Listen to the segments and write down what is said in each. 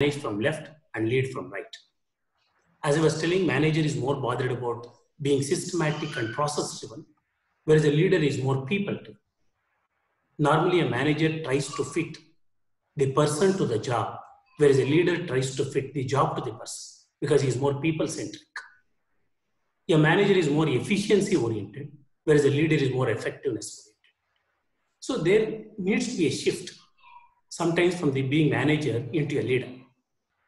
manage from left and lead from right. As I was telling, manager is more bothered about being systematic and process driven, whereas a leader is more people driven. Normally, a manager tries to fit the person to the job, whereas a leader tries to fit the job to the person because he is more people centric. A manager is more efficiency oriented, whereas a leader is more effectiveness oriented. So there needs to be a shift sometimes from the being manager into a leader.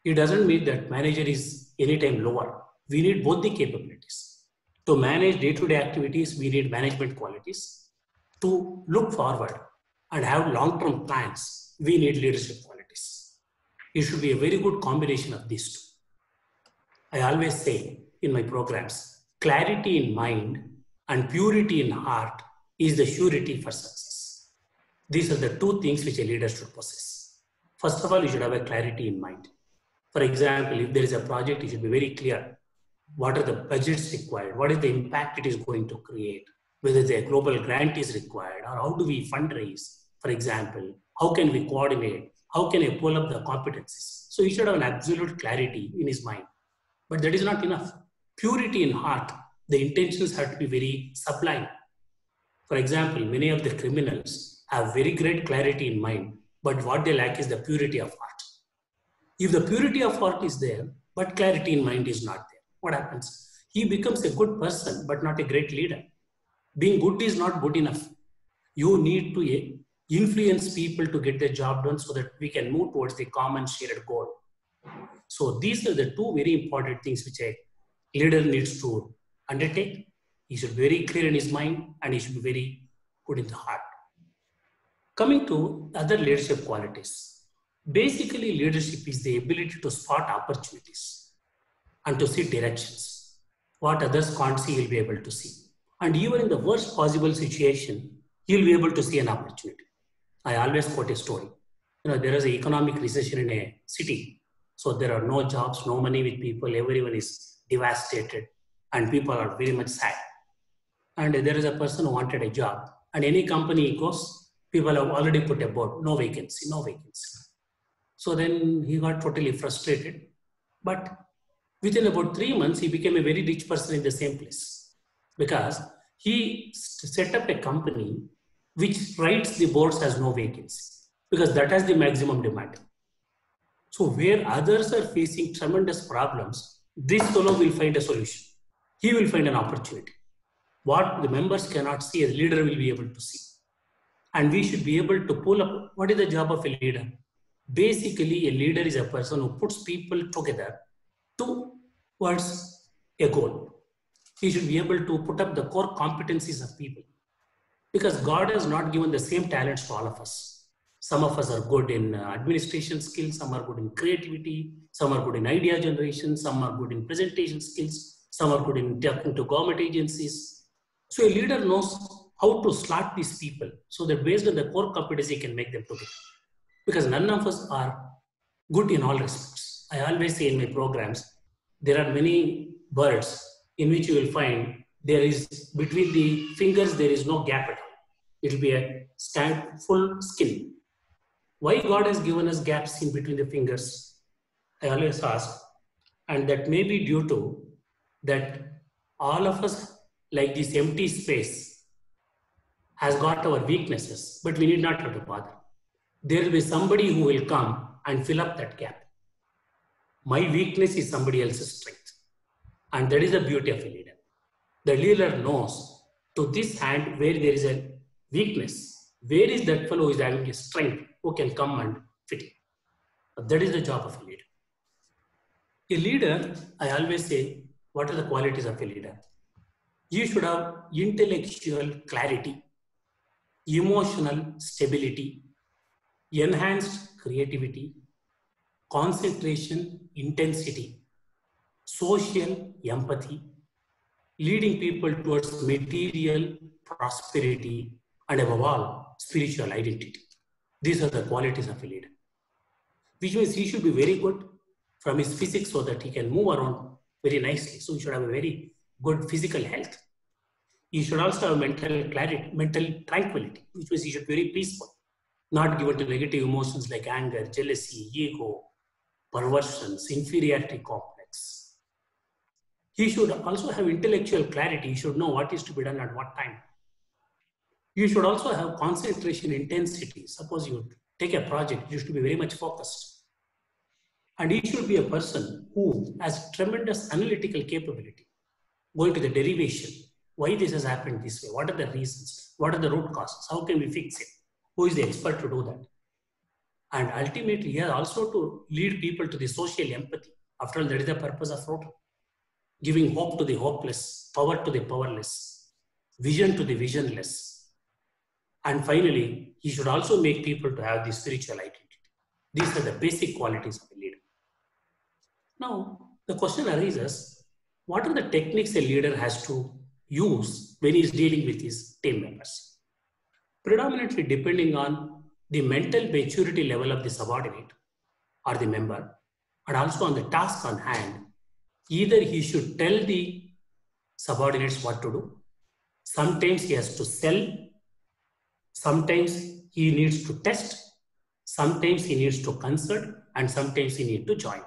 It doesn't mean that manager is anytime lower. We need both the capabilities. To manage day-to-day activities, we need management qualities. To look forward and have long-term plans, we need leadership qualities. It should be a very good combination of these two. I always say in my programs, clarity in mind and purity in heart is the surety for success. These are the two things which a leader should possess. First of all, you should have a clarity in mind. For example, if there is a project, it should be very clear. What are the budgets required? What is the impact it is going to create? Whether the global grant is required or how do we fundraise, for example? How can we coordinate? How can I pull up the competencies? So he should have an absolute clarity in his mind. But that is not enough. Purity in heart, the intentions have to be very sublime. For example, many of the criminals have very great clarity in mind, but what they lack is the purity of heart. If the purity of heart is there, but clarity in mind is not there, what happens? He becomes a good person, but not a great leader. Being good is not good enough. You need to eh, influence people to get the job done so that we can move towards the common shared goal. So these are the two very important things which a leader needs to undertake. He should be very clear in his mind and he should be very good in the heart. Coming to other leadership qualities. Basically, leadership is the ability to spot opportunities and to see directions. What others can't see, you'll be able to see. And even in the worst possible situation, you'll be able to see an opportunity. I always quote a story. You know, there is an economic recession in a city. So there are no jobs, no money with people, everyone is devastated, and people are very much sad. And there is a person who wanted a job, and any company goes, people have already put a board, no vacancy, no vacancy. So then he got totally frustrated. But within about three months, he became a very rich person in the same place because he set up a company which writes the boards as no vacancy because that has the maximum demand. So where others are facing tremendous problems, this fellow will find a solution. He will find an opportunity. What the members cannot see, a leader will be able to see. And we should be able to pull up what is the job of a leader? Basically, a leader is a person who puts people together towards a goal. He should be able to put up the core competencies of people. Because God has not given the same talents to all of us. Some of us are good in uh, administration skills, some are good in creativity, some are good in idea generation, some are good in presentation skills, some are good in talking to government agencies. So a leader knows how to slot these people so that based on the core competency, he can make them together. Because none of us are good in all respects. I always say in my programs, there are many birds in which you will find there is between the fingers, there is no gap at all. It will be a stand, full skin. Why God has given us gaps in between the fingers? I always ask, and that may be due to that all of us, like this empty space, has got our weaknesses, but we need not have to bother. There will be somebody who will come and fill up that gap. My weakness is somebody else's strength. And that is the beauty of a leader. The leader knows to this hand where there is a weakness, where is that fellow who is having a strength who can come and fit it. That is the job of a leader. A leader, I always say, what are the qualities of a leader? You should have intellectual clarity, emotional stability, enhanced creativity, concentration, intensity, social empathy, leading people towards material prosperity, and above all, spiritual identity. These are the qualities of a leader. Which means he should be very good from his physics so that he can move around very nicely. So he should have a very good physical health. He should also have mental clarity, mental tranquility, which means he should be very peaceful, not given to negative emotions like anger, jealousy, ego, perversions, inferiority complex. He should also have intellectual clarity. He should know what is to be done at what time. You should also have concentration intensity. Suppose you take a project, you should be very much focused. And he should be a person who has tremendous analytical capability, going to the derivation, why this has happened this way, what are the reasons, what are the root causes, how can we fix it, who is the expert to do that. And ultimately, he has also to lead people to the social empathy. After all, that is the purpose of Roto. Giving hope to the hopeless, power to the powerless, vision to the visionless. And finally, he should also make people to have the spiritual identity. These are the basic qualities of a leader. Now, the question arises, what are the techniques a leader has to use when he is dealing with his team members? Predominantly depending on the mental maturity level of the subordinate or the member and also on the task on hand, either he should tell the subordinates what to do. Sometimes he has to sell. Sometimes he needs to test. Sometimes he needs to consult and sometimes he needs to join.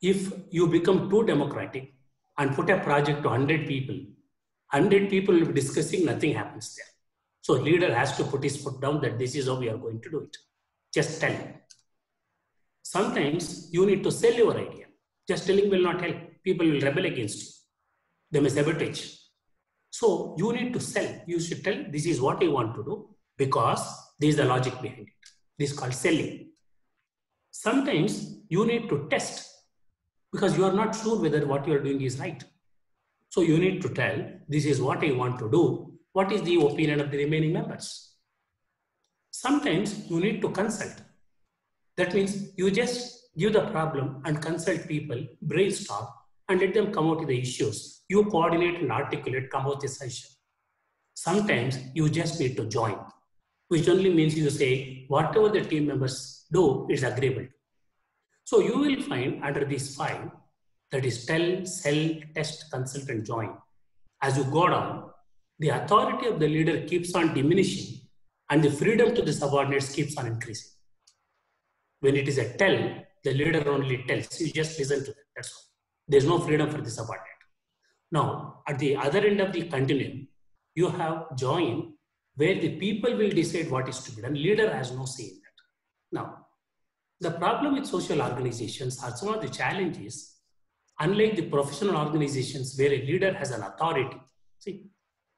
If you become too democratic and put a project to 100 people, 100 people will be discussing, nothing happens there. So leader has to put his foot down that this is how we are going to do it. Just tell. Sometimes you need to sell your idea. Just telling will not help. People will rebel against you. They may sabotage. So you need to sell. You should tell this is what I want to do because this is the logic behind it. This is called selling. Sometimes you need to test because you are not sure whether what you are doing is right. So you need to tell this is what I want to do what is the opinion of the remaining members? Sometimes you need to consult. That means you just give the problem and consult people, brainstorm, and let them come out with the issues. You coordinate and articulate, come out with a solution. Sometimes you just need to join, which only means you say, whatever the team members do is agreeable. So you will find under these five, that is tell, sell, test, consult, and join. As you go down, the authority of the leader keeps on diminishing and the freedom to the subordinates keeps on increasing. When it is a tell, the leader only tells. You just listen to them, That's all. There's no freedom for the subordinate. Now, at the other end of the continuum, you have join where the people will decide what is to be done. Leader has no say in that. Now, the problem with social organizations are some of the challenges, unlike the professional organizations where a leader has an authority. See,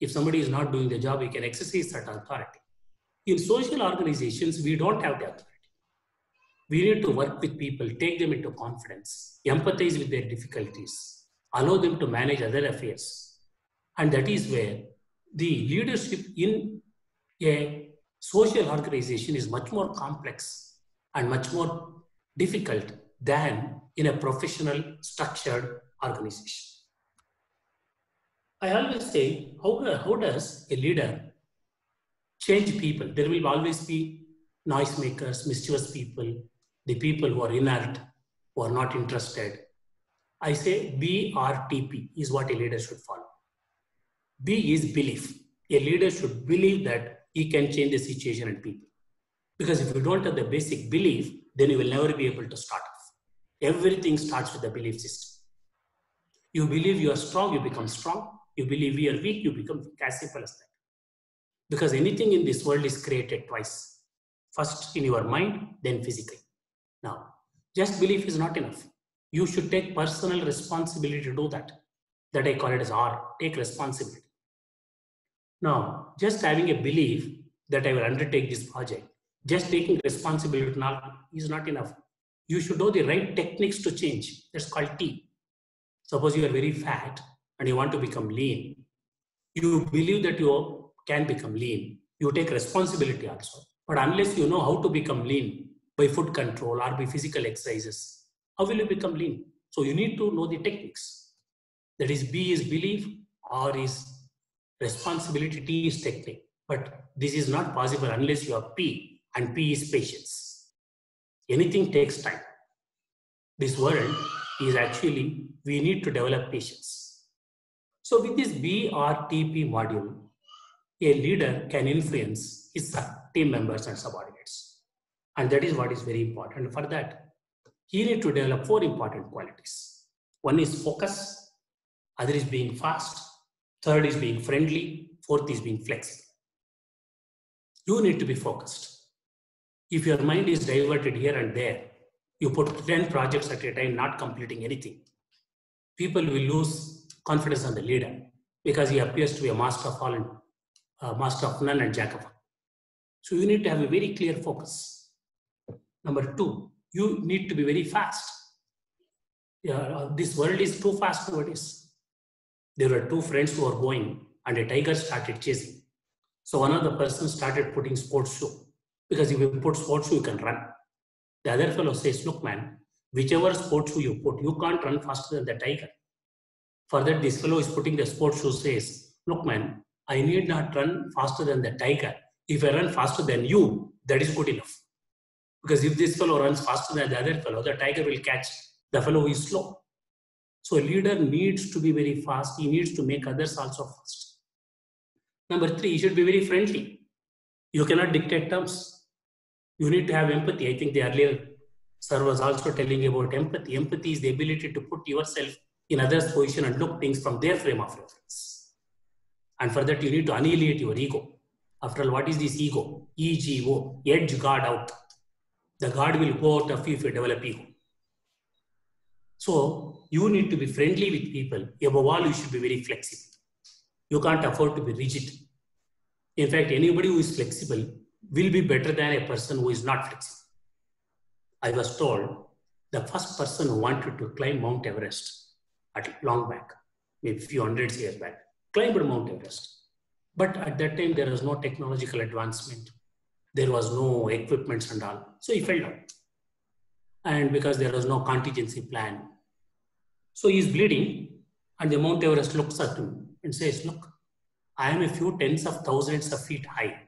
if somebody is not doing the job, we can exercise that authority. In social organizations, we don't have the authority. We need to work with people, take them into confidence, empathize with their difficulties, allow them to manage other affairs. And that is where the leadership in a social organization is much more complex and much more difficult than in a professional structured organization. I always say, how, how does a leader change people? There will always be noisemakers, mischievous people, the people who are inert, who are not interested. I say BRTP is what a leader should follow. B is belief. A leader should believe that he can change the situation and people. Because if you don't have the basic belief, then you will never be able to start. Everything starts with the belief system. You believe you are strong, you become strong you believe we are weak, you become weak. As simple as that. Because anything in this world is created twice. First in your mind, then physically. Now, just belief is not enough. You should take personal responsibility to do that. That I call it as R. Take responsibility. Now, just having a belief that I will undertake this project, just taking responsibility now is not enough. You should know the right techniques to change. That's called T. Suppose you are very fat, and you want to become lean, you believe that you can become lean. You take responsibility also. But unless you know how to become lean by food control or by physical exercises, how will you become lean? So you need to know the techniques. That is, B is belief, R is responsibility, T is technique. But this is not possible unless you have P, and P is patience. Anything takes time. This world is actually, we need to develop patience. So with this BRTP module, a leader can influence his team members and subordinates. And that is what is very important. For that, he need to develop four important qualities. One is focus, other is being fast, third is being friendly, fourth is being flexible. You need to be focused. If your mind is diverted here and there, you put 10 projects at a time, not completing anything, people will lose confidence on the leader because he appears to be a master of all and uh, master of none and jack of all. So you need to have a very clear focus. Number two, you need to be very fast. Yeah, uh, this world is too fast nowadays. There were two friends who were going and a tiger started chasing. So one of the persons started putting sports shoe because if you put sports shoe, you can run. The other fellow says, look man, whichever sports shoe you put, you can't run faster than the tiger. For that, this fellow is putting the sports shoe says, look man, I need not run faster than the tiger. If I run faster than you, that is good enough. Because if this fellow runs faster than the other fellow, the tiger will catch the fellow who is slow. So a leader needs to be very fast. He needs to make others also fast. Number three, he should be very friendly. You cannot dictate terms. You need to have empathy. I think the earlier sir was also telling about empathy. Empathy is the ability to put yourself in others' position and look things from their frame of reference. And for that, you need to annihilate your ego. After all, what is this ego? E-G-O, edge guard out. The guard will go out of you if you develop ego. So you need to be friendly with people. Above all, you should be very flexible. You can't afford to be rigid. In fact, anybody who is flexible will be better than a person who is not flexible. I was told the first person who wanted to climb Mount Everest at long back, maybe a few hundreds years back, climbed Mount Everest. But at that time, there was no technological advancement. There was no equipments and all. So he fell down. And because there was no contingency plan. So he's bleeding, and the Mount Everest looks at him and says, Look, I am a few tens of thousands of feet high,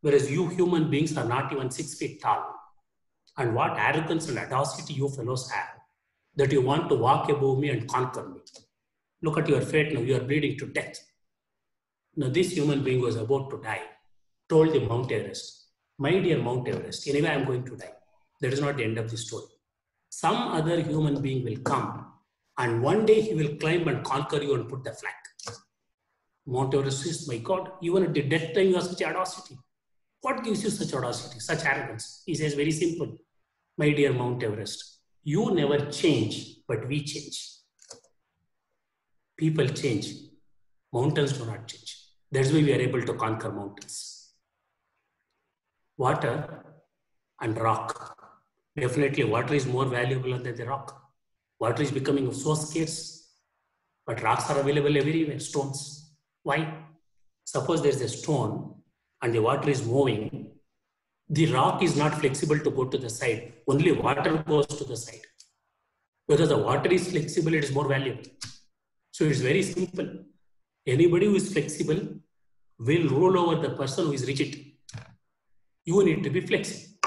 whereas you human beings are not even six feet tall. And what arrogance and audacity you fellows have that you want to walk above me and conquer me. Look at your fate now, you are bleeding to death. Now, this human being was about to die, told the Mount Everest, My dear Mount Everest, anyway, I'm going to die. That is not the end of the story. Some other human being will come, and one day he will climb and conquer you and put the flag. Mount Everest says, My God, even at the death time, you have such audacity. What gives you such audacity, such arrogance? He says, Very simple. My dear Mount Everest, you never change, but we change. People change, mountains do not change. That's why we are able to conquer mountains. Water and rock. Definitely, water is more valuable than the rock. Water is becoming so scarce, but rocks are available everywhere, stones. Why? Suppose there's a stone and the water is moving, the rock is not flexible to go to the side. Only water goes to the side. Because the water is flexible, it is more valuable. So it's very simple. Anybody who is flexible will rule over the person who is rigid. You need to be flexible.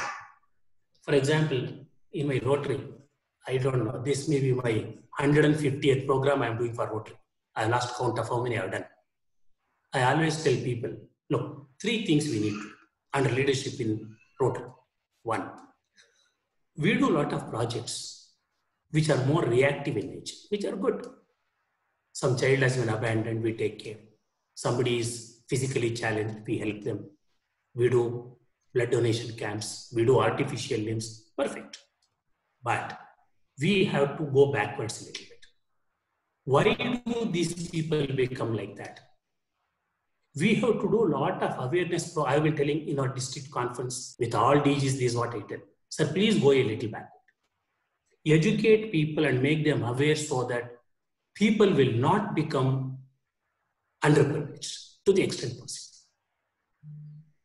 For example, in my Rotary, I don't know, this may be my 150th program I'm doing for Rotary. I lost count of how many I've done. I always tell people, look, three things we need under leadership in Rotary. One, we do a lot of projects which are more reactive in nature, which are good. Some child has been abandoned, we take care. Somebody is physically challenged, we help them. We do blood donation camps, we do artificial limbs, perfect. But we have to go backwards a little bit. Why do these people become like that? We have to do a lot of awareness. Pro- I will telling in our district conference with all DGs, this is what I tell. Sir, please go a little back. Educate people and make them aware so that people will not become underprivileged to the extent possible.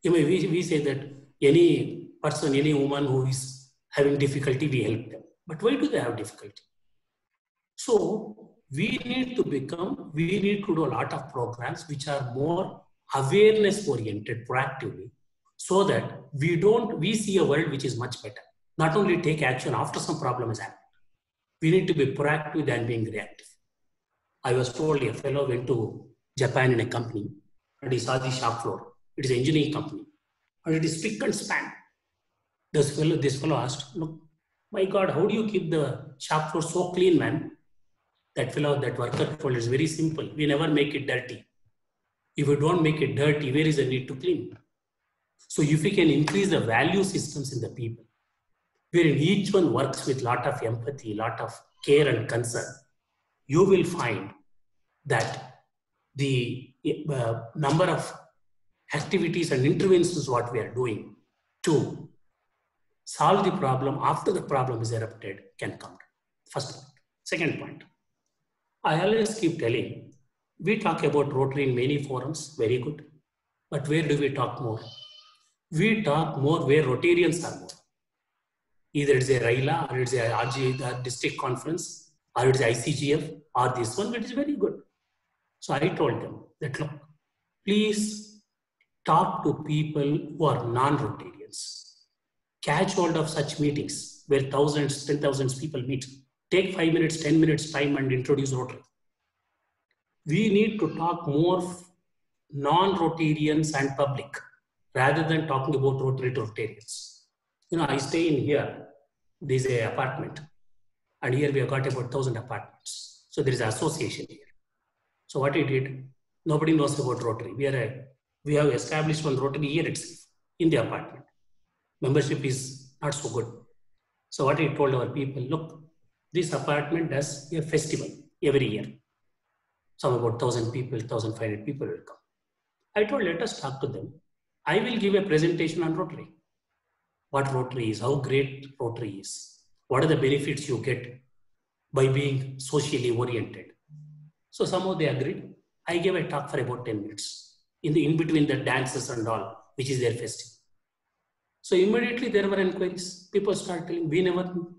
You know, we, we say that any person, any woman who is having difficulty, we help them. But why do they have difficulty? So we need to become, we need to do a lot of programs which are more awareness oriented proactively so that we don't, we see a world which is much better. Not only take action after some problem is happened. We need to be proactive than being reactive. I was told a fellow went to Japan in a company and he saw the shop floor. It is an engineering company and it is spick and span. This fellow, this fellow asked, look, My God, how do you keep the shop floor so clean, man? That fellow, that worker told is very simple. We never make it dirty. If we don't make it dirty, where is the need to clean? So if we can increase the value systems in the people, wherein each one works with lot of empathy, lot of care and concern, you will find that the uh, number of activities and interventions what we are doing to solve the problem after the problem is erupted can come. First point. Second point. I always keep telling, we talk about Rotary in many forums, very good. But where do we talk more? We talk more where Rotarians are more. Either it's a RYLA or it's a RG, the district conference, or it's ICGF, or this one, which is very good. So I told them that look, please talk to people who are non-Rotarians. Catch hold of such meetings where thousands, ten thousands people meet. Take five minutes, 10 minutes time and introduce Rotary. We need to talk more non-Rotarians and public rather than talking about Rotary to Rotarians. You know, I stay in here, there's a apartment and here we have got about 1000 apartments. So there is an association here. So what he did, nobody knows about Rotary. We are a, we have established one Rotary here itself in the apartment. Membership is not so good. So what he told our people, look, this apartment does a festival every year. Some about 1000 people, 1500 people will come. I told, let us talk to them. I will give a presentation on Rotary. What Rotary is, how great Rotary is, what are the benefits you get by being socially oriented so somehow they agreed. I gave a talk for about 10 minutes in the in between the dances and all, which is their festival. So immediately there were inquiries. People started telling, we never knew.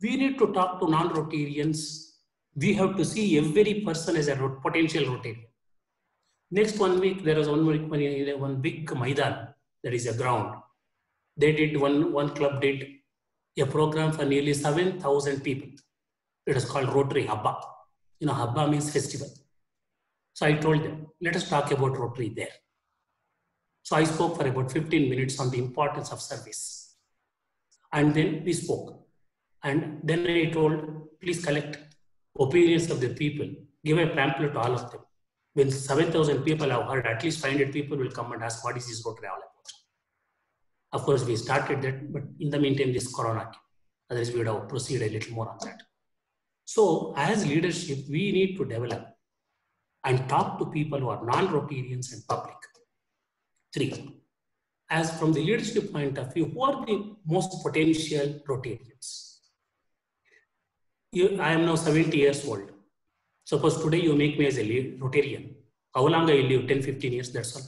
We need to talk to non-Rotarians. We have to see every person as a potential Rotarian. Next one week, there was one week, one big Maidan, that is a ground. They did, one, one club did a program for nearly 7,000 people. It is called Rotary Habba you know, Habba means festival. So I told them, let us talk about Rotary there. So I spoke for about 15 minutes on the importance of service. And then we spoke. And then I told, please collect opinions of the people, give a pamphlet to all of them. When 7,000 people have heard, at least 500 people will come and ask, what is this Rotary all about? Of course, we started that, but in the meantime, this Corona came. Otherwise, we would have proceeded a little more on that. So as leadership, we need to develop and talk to people who are non-Rotarians and public. Three, as from the leadership point of view, who are the most potential Rotarians? You, I am now 70 years old. Suppose today you make me as a Rotarian. How long I live? 10, 15 years, that's all.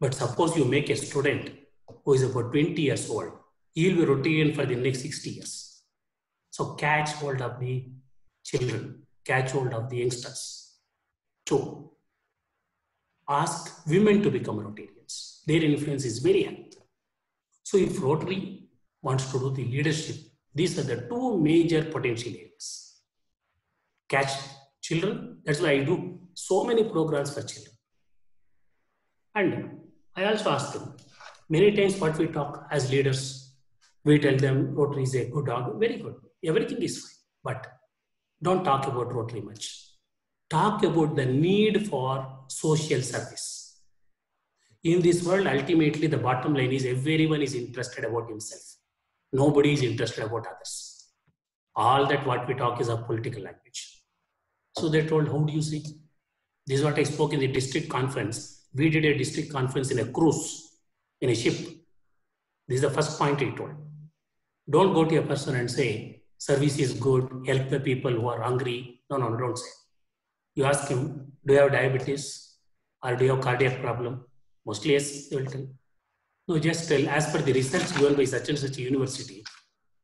But suppose you make a student who is about 20 years old, he will be Rotarian for the next 60 years. So catch hold of the children, catch hold of the youngsters. Two, ask women to become Rotarians. Their influence is very high. So if Rotary wants to do the leadership, these are the two major potential areas. Catch children, that's why I do so many programs for children. And I also ask them, many times what we talk as leaders, we tell them Rotary is a good dog, very good everything is fine. But don't talk about Rotary much. Talk about the need for social service. In this world, ultimately, the bottom line is everyone is interested about himself. Nobody is interested about others. All that what we talk is a political language. So they told, how do you see? This is what I spoke in the district conference. We did a district conference in a cruise, in a ship. This is the first point I told. Don't go to a person and say, service is good, help the people who are hungry. No, no, don't say. You ask him, do you have diabetes or do you have cardiac problem? Mostly yes, they will tell. No, just tell, as per the research given by such and such a university,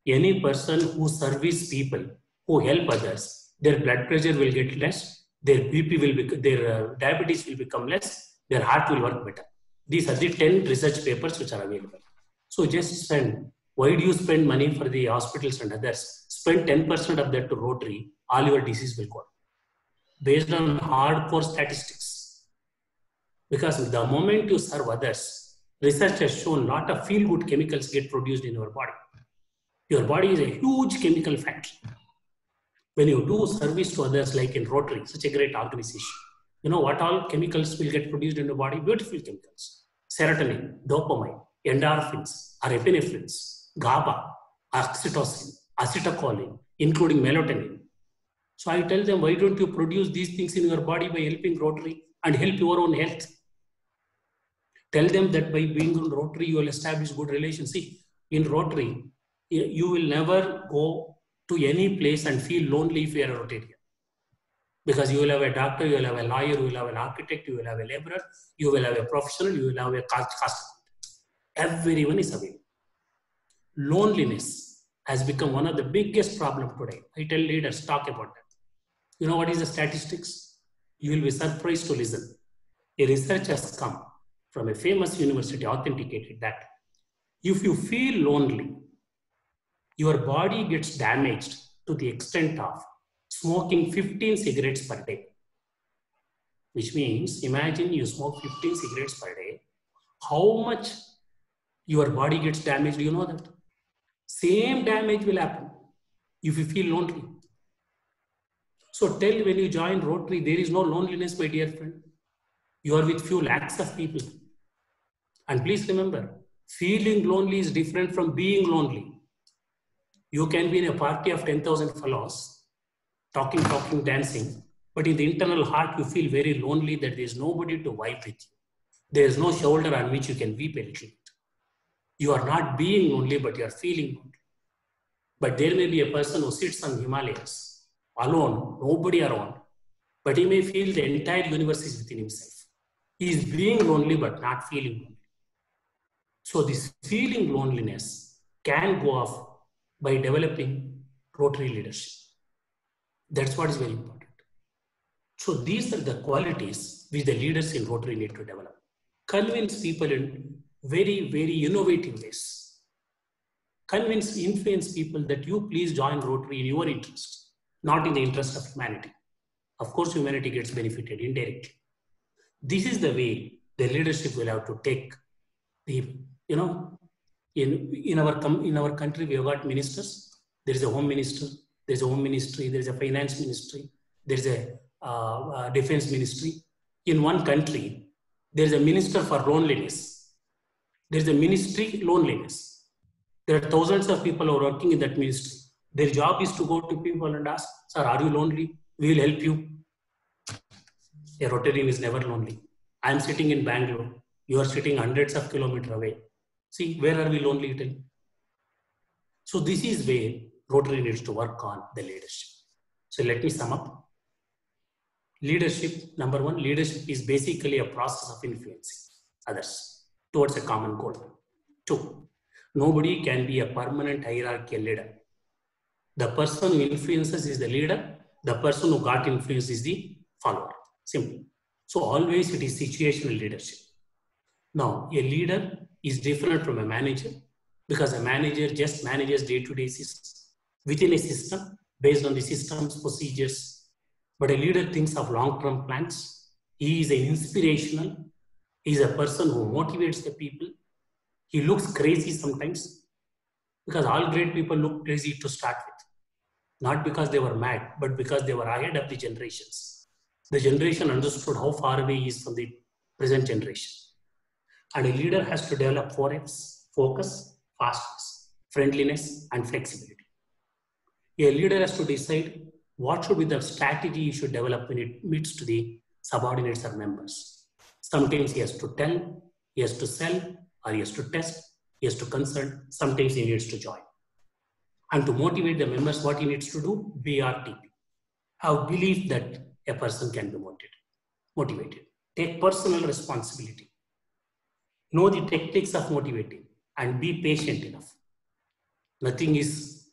any person who service people, who help others, their blood pressure will get less, their BP will be, their uh, diabetes will become less, their heart will work better. These are the 10 research papers which are available. So just send why do you spend money for the hospitals and others? Spend 10% of that to Rotary, all your disease will go. Based on hardcore statistics. Because the moment you serve others, research has shown a lot of feel-good chemicals get produced in your body. Your body is a huge chemical factory. When you do service to others, like in Rotary, such a great organization, you know what all chemicals will get produced in the body? Beautiful chemicals. Serotonin, dopamine, endorphins, epinephrines, GABA, oxytocin, acetylcholine, including melatonin. So I tell them, why don't you produce these things in your body by helping Rotary and help your own health? Tell them that by being in Rotary, you will establish good relations. See, in Rotary, you will never go to any place and feel lonely if you are a Rotarian. Because you will have a doctor, you will have a lawyer, you will have an architect, you will have a laborer, you will have a professional, you will have a customer. Everyone is available. Loneliness has become one of the biggest problem today. I tell leaders, talk about that. You know what is the statistics? You will be surprised to listen. A research has come from a famous university authenticated that if you feel lonely, your body gets damaged to the extent of smoking 15 cigarettes per day. Which means, imagine you smoke 15 cigarettes per day. How much your body gets damaged, you know that? Same damage will happen if you feel lonely. So tell when you join Rotary, there is no loneliness, my dear friend. You are with few lakhs of people. And please remember, feeling lonely is different from being lonely. You can be in a party of 10,000 fellows, talking, talking, dancing, but in the internal heart, you feel very lonely that there's nobody to vibe with you. There's no shoulder on which you can weep a little bit. You are not being lonely, but you are feeling lonely. But there may be a person who sits on Himalayas, alone, nobody around, but he may feel the entire universe is within himself. He is being lonely, but not feeling lonely. So this feeling loneliness can go off by developing Rotary leadership. That's what is very important. So these are the qualities which the leaders in Rotary need to develop. Convince people in very, very innovative ways. Convince, influence people that you please join Rotary in your interest, not in the interest of humanity. Of course, humanity gets benefited indirectly. This is the way the leadership will have to take the, you know, in, in, our, in our country, we have got ministers. There is a home minister, there is a home ministry, there is a finance ministry, there is a uh, uh, defense ministry. In one country, there is a minister for loneliness. There is a ministry loneliness. There are thousands of people who are working in that ministry. Their job is to go to people and ask, Sir, are you lonely? We will help you. A Rotarian is never lonely. I am sitting in Bangalore. You are sitting hundreds of kilometers away. See, where are we lonely till? So this is where Rotary needs to work on the leadership. So let me sum up. Leadership, number one, leadership is basically a process of influencing others towards a common goal. Two, nobody can be a permanent hierarchical leader. The person who influences is the leader. The person who got influenced is the follower. Simple. So always it is situational leadership. Now, a leader is different from a manager because a manager just manages day-to-day systems within a system based on the system's procedures. But a leader thinks of long-term plans. He is an inspirational. He is a person who motivates the people. He looks crazy sometimes because all great people look crazy to start with. Not because they were mad, but because they were ahead of the generations. The generation understood how far away he is from the present generation. And a leader has to develop four focus, fastness, friendliness, and flexibility. A leader has to decide what should be the strategy he should develop when it meets to the subordinates or members. Sometimes he has to tell, he has to sell, or he has to test, he has to consult, sometimes he needs to join. And to motivate the members, what he needs to do? BRTP. Have belief that a person can be motivated. motivated. Take personal responsibility know the techniques of motivating and be patient enough. Nothing is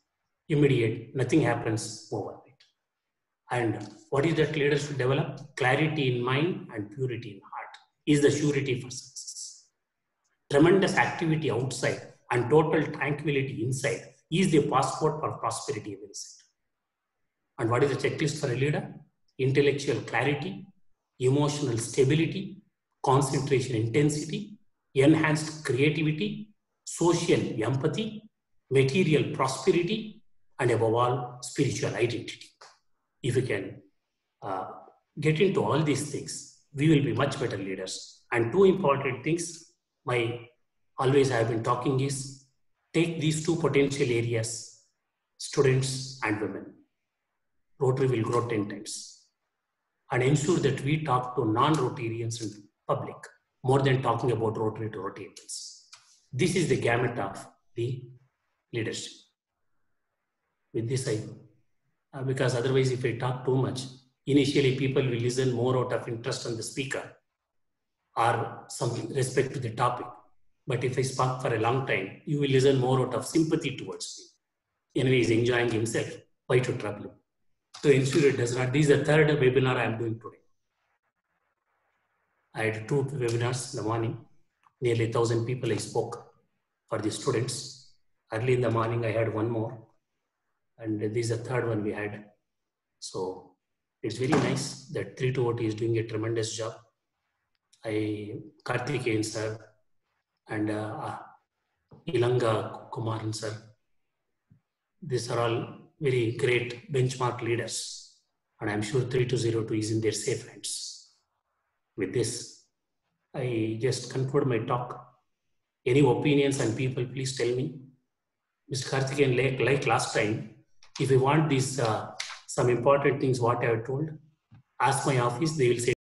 immediate, nothing happens overnight. And what is that leader should develop? Clarity in mind and purity in heart is the surety for success. Tremendous activity outside and total tranquility inside is the passport for prosperity inside. And what is the checklist for a leader? Intellectual clarity, emotional stability, concentration intensity, enhanced creativity, social empathy, material prosperity, and above all, spiritual identity. If we can uh, get into all these things, we will be much better leaders. And two important things, my always I have been talking is take these two potential areas, students and women. Rotary will grow 10 times. And ensure that we talk to non-Rotarians in public more than talking about Rotary to. This is the gamut of the leadership. With this, I, uh, because otherwise, if I talk too much, initially people will listen more out of interest on the speaker or some respect to the topic. But if I speak for a long time, you will listen more out of sympathy towards me. Anyway, he's enjoying himself. Why to trouble him? To ensure it does not. This is the third webinar I am doing today. I had two webinars in the morning. Nearly 1,000 people I spoke for the students. Early in the morning, I had one more. And this is the third one we had. So it's very nice that 3202 is doing a tremendous job. I, Karthikeyan sir, and uh, Elamkumaran sir. These are all very great benchmark leaders. And I'm sure 3202 is in their safe hands. With this, I just conclude my talk. Any opinions and people, please tell me. Mr. Karthikeyan, like, like last time, if you want these uh, some important things, what I have told, ask my office, they will say